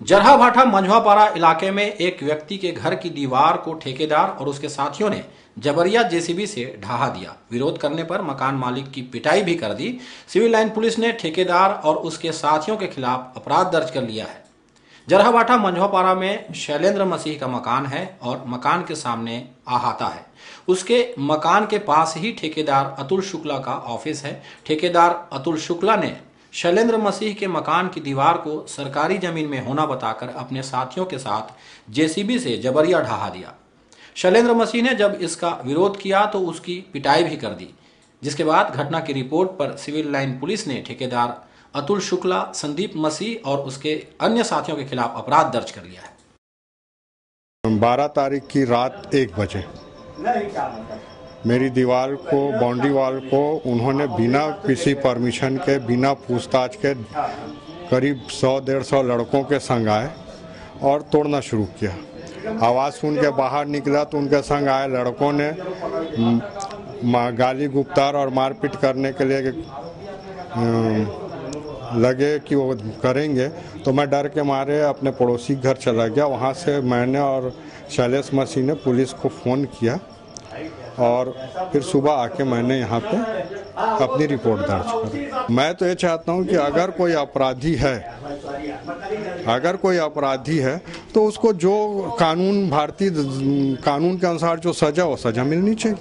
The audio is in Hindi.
जरहा भाठा मंझवापारा इलाके में एक व्यक्ति के घर की दीवार को ठेकेदार और उसके साथियों ने जबरिया जेसीबी से ढहा दिया। विरोध करने पर मकान मालिक की पिटाई भी कर दी। सिविल लाइन पुलिस ने ठेकेदार और उसके साथियों के खिलाफ अपराध दर्ज कर लिया है। जरहाबाठा मंझवापारा में शैलेंद्र मसीह का मकान है और मकान के सामने आहाता है। उसके मकान के पास ही ठेकेदार अतुल शुक्ला का ऑफ़िस है। ठेकेदार अतुल शुक्ला ने शैलेंद्र मसीह के मकान की दीवार को सरकारी ज़मीन में होना बताकर अपने साथियों के साथ जेसीबी से जबरिया ढहा दिया। शैलेंद्र मसीह ने जब इसका विरोध किया तो उसकी पिटाई भी कर दी जिसके बाद घटना की रिपोर्ट पर सिविल लाइन पुलिस ने ठेकेदार अतुल शुक्ला संदीप मसीह और उसके अन्य साथियों के खिलाफ अपराध दर्ज कर लिया है। बारह तारीख की रात एक बजे। मेरी दीवार को, बाउंड्री वाल को उन्होंने बिना किसी परमिशन के, बिना पूछताछ के करीब सौ, डेढ़ सौ लड़कों के संग आए और तोड़ना शुरू किया। आवाज़ सुन के बाहर निकला तो उनके संग आए लड़कों ने गाली गुप्तार और मारपीट करने के लिए लगे कि वो करेंगे। तो मैं डर के मारे अपने पड़ोसी घर चला गया। वहाँ से मैंने और शैलेश मसीह ने पुलिस को फ़ोन किया। और फिर सुबह आके मैंने यहाँ पे अपनी रिपोर्ट दर्ज कर मैं तो ये चाहता हूँ कि अगर कोई अपराधी है, अगर कोई अपराधी है तो उसको जो कानून, भारतीय कानून के अनुसार जो सजा वो सजा मिलनी चाहिए।